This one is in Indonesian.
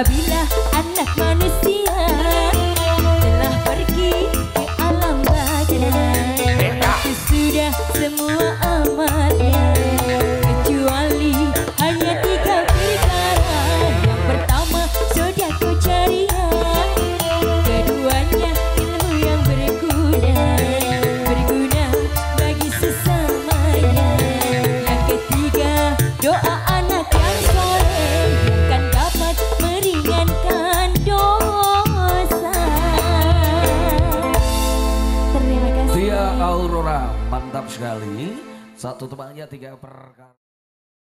Bila anak manusia telah pergi ke alam badan Sudah semua Aurora mantap sekali. Satu tempatnya tiga perkara.